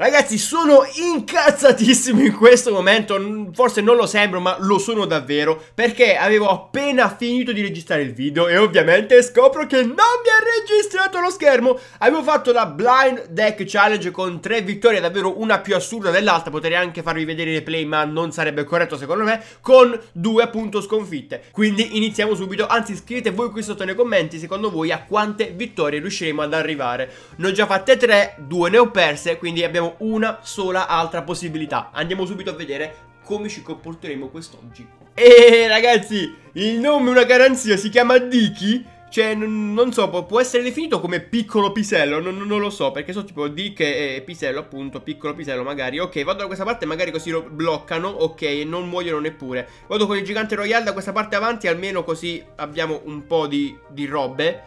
Ragazzi, sono incazzatissimo in questo momento, forse non lo sembro, ma lo sono davvero, perché avevo appena finito di registrare il video e ovviamente scopro che non mi ha registrato lo schermo. Avevo fatto la Blind Deck Challenge con tre vittorie, davvero una più assurda dell'altra, potrei anche farvi vedere i replay, ma non sarebbe corretto secondo me, con due appunto sconfitte. Quindi iniziamo subito, anzi scrivete voi qui sotto nei commenti, secondo voi a quante vittorie riusciremo ad arrivare. Ne ho già fatte tre, due ne ho perse, quindi abbiamo una sola altra possibilità. Andiamo subito a vedere come ci comporteremo quest'oggi. E ragazzi, il nome una garanzia si chiama Dicky. Cioè, non so, può essere definito come piccolo pisello, non, non lo so, perché so tipo Dick e pisello, appunto, piccolo pisello magari. Ok, vado da questa parte, magari così lo bloccano, ok, e non muoiono neppure. Vado con il gigante royale da questa parte avanti, almeno così abbiamo un po' di, di robe.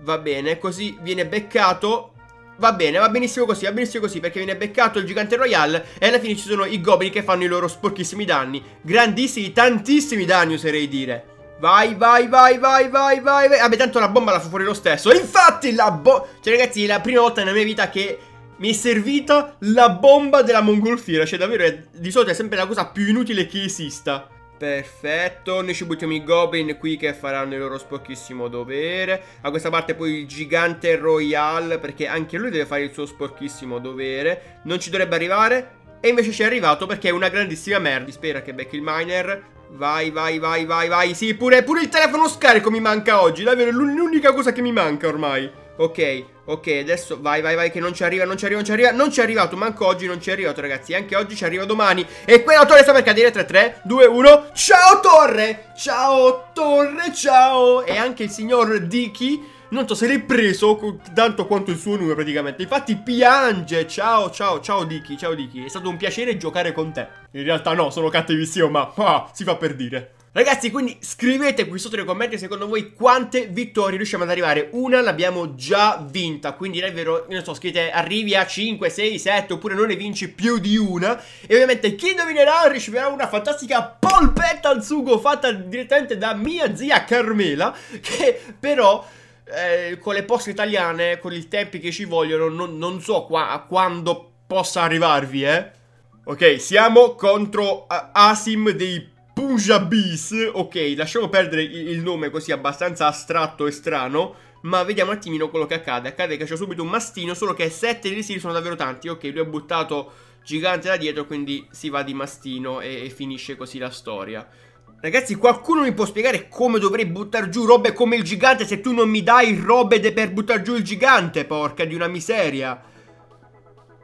Va bene, così viene beccato Va bene, va benissimo così, va benissimo così perché viene beccato il gigante royale e alla fine ci sono i goblin che fanno i loro sporchissimi danni. Grandissimi, tantissimi danni oserei dire. Vai, vai, vai, vai, vai, vai, vai. Vabbè, tanto la bomba la fa fuori lo stesso. Infatti la bomba... Cioè ragazzi, è la prima volta nella mia vita che mi è servita la bomba della mongolfiera. Cioè davvero, è, di solito è sempre la cosa più inutile che esista. Perfetto, noi ci buttiamo i goblin qui che faranno il loro sporchissimo dovere. A questa parte poi il gigante royal perché anche lui deve fare il suo sporchissimo dovere. Non ci dovrebbe arrivare e invece ci è arrivato perché è una grandissima merda. Spera che becchi il miner. Vai, vai, vai, vai, vai. Sì, pure, pure il telefono scarico mi manca oggi. Davvero, è l'unica cosa che mi manca ormai Ok, ok, adesso vai, vai, vai, che non ci arriva, non ci arriva, non ci arriva Non ci è arrivato, manco oggi non ci è arrivato, ragazzi Anche oggi ci arriva domani. E quella torre sta per cadere, 3, 3, 2, 1 Ciao torre, ciao torre, ciao! E anche il signor Dicky non so se l'hai preso tanto quanto il suo nome praticamente. Infatti piange. Ciao ciao ciao Dicky Ciao Dicky. È stato un piacere giocare con te. In realtà no sono cattivissimo ma ah, si fa per dire Ragazzi, quindi scrivete qui sotto nei commenti secondo voi quante vittorie riusciamo ad arrivare. Una l'abbiamo già vinta, quindi è vero, non so, scrivete arrivi a 5, 6, 7 oppure non ne vinci più di una. E ovviamente chi indovinerà riceverà una fantastica polpetta al sugo fatta direttamente da mia zia Carmela, che però... Eh, con le poste italiane, con i tempi che ci vogliono, non, non so qua, quando possa arrivarvi, eh. Ok, siamo contro uh, Asim dei Punjabis, ok, lasciamo perdere il nome così abbastanza astratto e strano, ma vediamo un attimino quello che accade. Accade che c'è subito un mastino, solo che 7 elixir sono davvero tanti. Ok, lui ha buttato gigante da dietro, quindi si va di mastino e, e finisce così la storia. Ragazzi, qualcuno mi può spiegare come dovrei buttare giù robe come il gigante se tu non mi dai robe per buttare giù il gigante, porca di una miseria.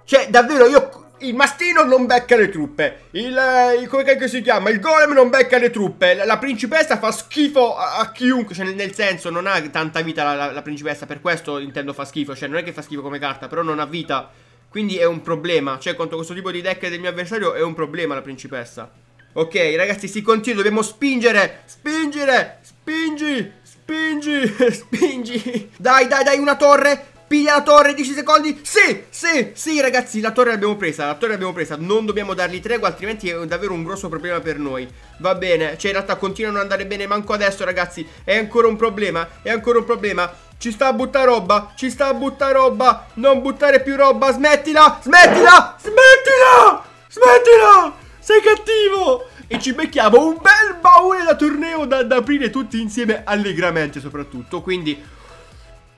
Cioè, davvero, io il mastino non becca le truppe. Il, il come cacchio si chiama? Il golem non becca le truppe. La, la principessa fa schifo a, a, chiunque. Cioè, nel, nel, senso, non ha tanta vita la, la, la, principessa. Per questo intendo fa schifo. Cioè, non è che fa schifo come carta, però non ha vita. Quindi è un problema. Cioè, contro questo tipo di deck del mio avversario è un problema la principessa. Ok, ragazzi, si continua. Dobbiamo spingere. Spingere. Spingi. Spingi. Spingi. Dai, dai, dai, una torre. Piglia la torre, 10 secondi. Sì, sì, sì ragazzi La torre l'abbiamo presa, la torre l'abbiamo presa. Non dobbiamo dargli tregua altrimenti è davvero un grosso problema per noi. Va bene, cioè in realtà continuano ad andare bene manco adesso ragazzi. È ancora un problema, è ancora un problema. Ci sta a buttare roba, ci sta a buttare roba. Non buttare più roba, smettila Smettila, smettila Smettila, sei cattivo. E ci becchiamo un bel baule da torneo da, da aprire tutti insieme allegramente soprattutto. Quindi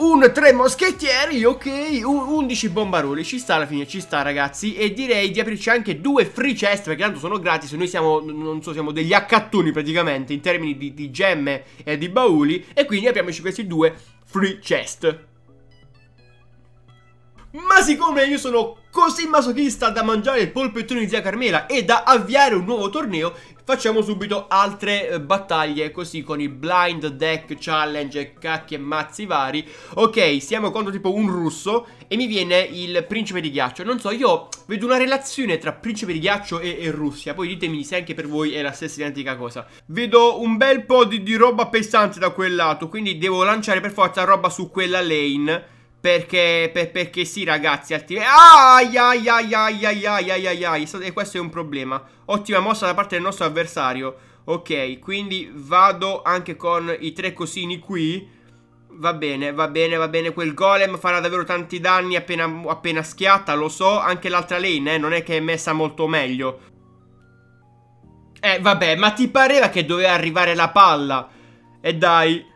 un 3 moschettieri, ok, 11 bombaroli, ci sta alla fine, ci sta ragazzi. E direi di aprirci anche due free chest perché tanto sono gratis Noi siamo, non so, siamo degli accattoni praticamente in termini di, di gemme e di bauli. E quindi apriamoci questi due free chest ma siccome io sono così masochista da mangiare il polpettone di zia Carmela e da avviare un nuovo torneo Facciamo subito altre eh, battaglie così con il blind deck challenge cacchi e mazzi vari. Ok, siamo contro tipo un russo e mi viene il principe di ghiaccio. Non so, io vedo una relazione tra principe di ghiaccio e, e Russia. Poi ditemi se anche per voi è la stessa identica cosa. Vedo un bel po' di, di roba pesante da quel lato Quindi devo lanciare per forza roba su quella lane perché, per, perché sì ragazzi altrimenti ai ai ai ai ai ai ai ai questo è un problema Ottima mossa da parte del nostro avversario Ok quindi vado anche con i tre cosini qui Va bene, va bene, va bene. Quel golem farà davvero tanti danni appena, schiatta, lo so. Anche l'altra lane, eh, non è che è messa molto meglio. Eh, vabbè, ma ti pareva che doveva arrivare la palla? E dai...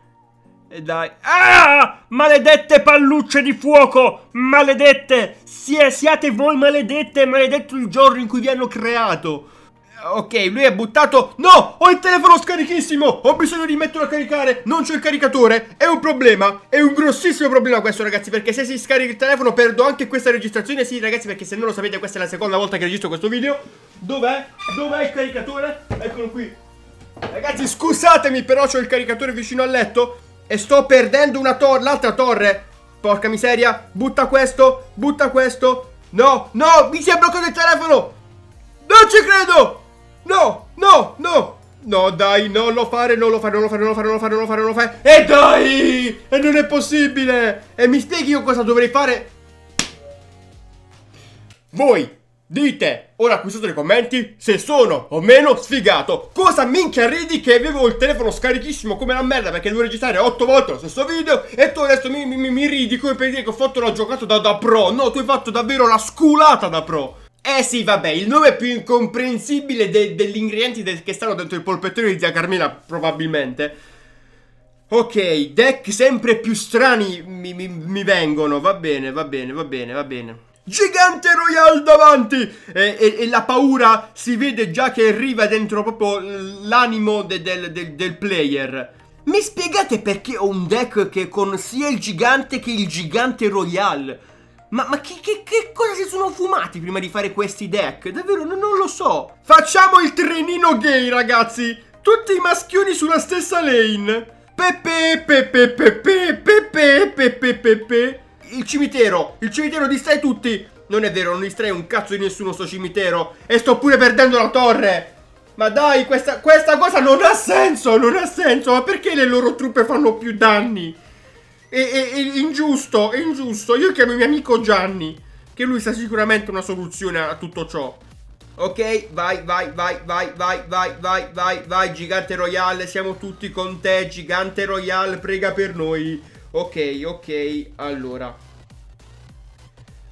E dai... Ah! Maledette pallucce di fuoco! Maledette! Sie, siate voi maledette! Maledetto il giorno in cui vi hanno creato! Ok, lui è buttato... No! Ho il telefono scarichissimo! Ho bisogno di metterlo a caricare! Non c'è il caricatore! È un problema! È un grossissimo problema questo, ragazzi, perché se si scarica il telefono perdo anche questa registrazione. Sì, ragazzi, perché se non lo sapete, questa è la seconda volta che registro questo video. Dov'è? Dov'è il caricatore? Eccolo qui. Ragazzi, scusatemi, però ho il caricatore vicino al letto e sto perdendo una torre, l'altra torre. Porca miseria. Butta questo, butta questo. No, no, mi si è bloccato il telefono! Non ci credo! No, no, no. No, dai, non lo fare, non lo fare, non lo fare, non lo fare, non lo fare, non lo fare, non lo fare. E dai! E non è possibile! E mi spieghi io cosa dovrei fare? Voi dite ora qui sotto nei commenti se sono o meno sfigato. Cosa minchia ridi che avevo il telefono scarichissimo come la merda perché devo registrare 8 volte lo stesso video e tu adesso mi, mi, mi ridi come per dire che ho fatto la giocata da, da pro. No, tu hai fatto davvero la sculata da pro. Eh sì, vabbè, il nome più incomprensibile de degli ingredienti de che stanno dentro il polpettone di zia Carmela, probabilmente. Ok, deck sempre più strani mi, mi, mi, vengono, va bene, va bene, va bene, va bene. Gigante Royale davanti! E, e, e la paura si vede già che arriva dentro proprio l'animo de, de, de, del player. Mi spiegate perché ho un deck che con sia il gigante che il gigante Royale? Ma, ma che, che, che, cosa si sono fumati prima di fare questi deck? Davvero non, non lo so. Facciamo il trenino gay, ragazzi. Tutti i maschioni sulla stessa lane. Pepe, pepe, pepe, pepe, pepe, pepe. Il cimitero, il cimitero distrae tutti. Non è vero, non distrae un cazzo di nessuno sto cimitero. E sto pure perdendo la torre. Ma dai, questa, questa cosa non ha senso, non ha senso. Ma perché le loro truppe fanno più danni? È, è, è, ingiusto, è ingiusto. Io chiamo il mio amico Gianni, che lui sa sicuramente una soluzione a tutto ciò. Ok, vai, vai, vai, vai, vai, vai, vai, vai, vai, Gigante Royale, siamo tutti con te, Gigante Royale, prega per noi. Ok, ok, allora.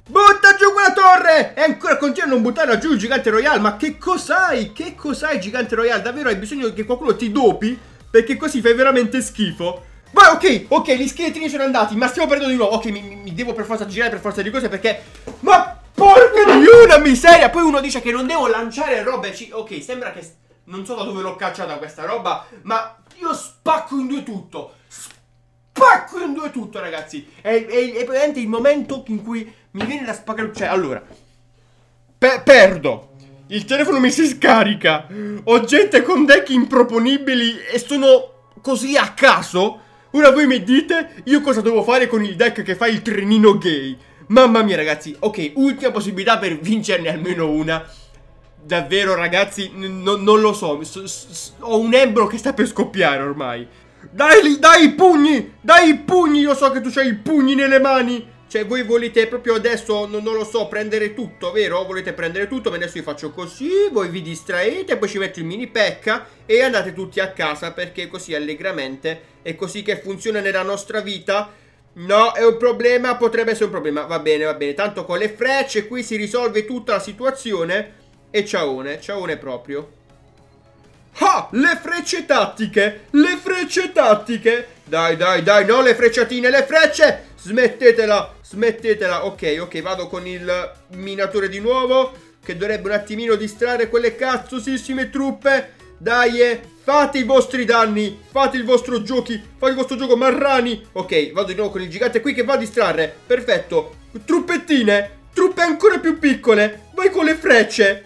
Butta giù quella torre! E ancora continua a non buttare giù il Gigante Royale, ma che cos'hai? Che cos'hai, Gigante Royale? Davvero hai bisogno che qualcuno ti dopi? Perché così fai veramente schifo. Vai, ok, ok, gli scheletrini sono andati, ma stiamo perdendo di nuovo. Ok, mi, mi, devo per forza girare per forza di cose perché... Ma porca di una miseria! Poi uno dice che non devo lanciare robe. Ok, sembra che... Non so da dove l'ho cacciata questa roba, ma io spacco in due tutto. Spacco in due tutto, ragazzi. È, è, è praticamente il momento in cui mi viene da spaccare... Cioè, allora... Pe perdo. Il telefono mi si scarica. Ho gente con deck improponibili e sono così a caso Ora voi mi dite io cosa devo fare con il deck che fa il trenino gay. Mamma mia ragazzi, ok, ultima possibilità per vincerne almeno una. Davvero ragazzi, non lo so, ho un embro che sta per scoppiare ormai. Dai, dai i pugni, dai i pugni, io so che tu hai i pugni nelle mani. Cioè voi volete proprio adesso, non, non, lo so, prendere tutto, vero? Volete prendere tutto, ma adesso io faccio così, voi vi distraete, poi ci metto il mini pecca e andate tutti a casa perché così allegramente è così che funziona nella nostra vita. No, è un problema, potrebbe essere un problema, va bene, va bene, tanto con le frecce qui si risolve tutta la situazione e ciaone, ciaone proprio. Ah, le frecce tattiche, le frecce tattiche. Dai, dai, dai, no le frecciatine, le frecce. Smettetela, smettetela. Ok, ok, vado con il minatore di nuovo, che dovrebbe un attimino distrarre quelle cazzosissime truppe. Dai, eh, fate i vostri danni, fate il vostro giochi, fate il vostro gioco marrani. Ok, vado di nuovo con il gigante qui che va a distrarre. Perfetto. Truppettine, truppe ancora più piccole. Vai con le frecce.